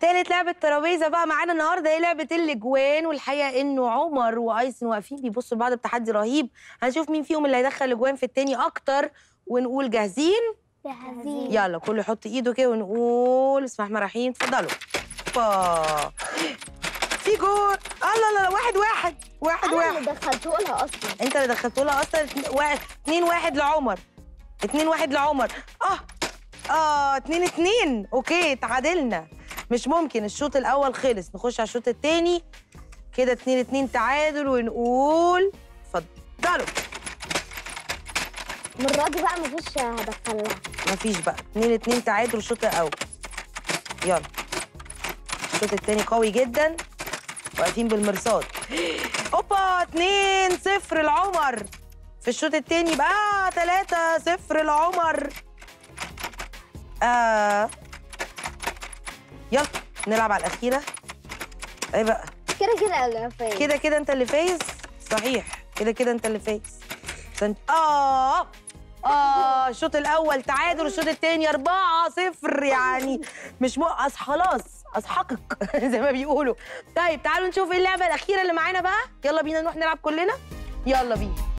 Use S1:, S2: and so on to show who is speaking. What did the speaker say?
S1: تالت لعبة ترابيزة بقى معانا النهارده هي لعبة الأجوان والحقيقة إنه عمر وأيسن واقفين بيبصوا لبعض بتحدي رهيب. هنشوف مين فيهم اللي هيدخل أجوان في التاني أكتر ونقول جاهزين؟
S2: جاهزين.
S1: يلا كله يحط إيده كده ونقول بسم الله الرحمن الرحيم اتفضلوا. با. في جول. الله لا لا واحد واحد واحد
S2: أنا
S1: واحد.
S2: اللي دخلته لها أصلا.
S1: أنت اللي دخلته لها أصلا. واحد اتنين واحد لعمر. اتنين واحد لعمر. آه آه اتنين اتنين. أوكي تعادلنا. مش ممكن الشوط الأول خلص نخش على الشوط التاني. كده اتنين اتنين تعادل ونقول اتفضلوا.
S2: المرة دي بقى مفيش هدخلها.
S1: مفيش بقى. اتنين اتنين تعادل الشوط الأول. يلا. الشوط التاني قوي جدا. واقفين بالمرصاد. اوبا اتنين صفر لعمر. في الشوط التاني بقى تلاتة صفر لعمر. آه. يلا نلعب على الأخيرة. إيه بقى؟
S2: كده كده أنا فاهم
S1: كده كده أنت اللي فايز؟ صحيح. كده كده أنت اللي فايز. سنت... آه آه الشوط الأول تعادل الشوط الثاني أربعة صفر يعني. مش م... أص... خلاص أسحقك زي ما بيقولوا. طيب تعالوا نشوف إيه اللعبة الأخيرة اللي معانا بقى. يلا بينا نروح نلعب كلنا. يلا بينا.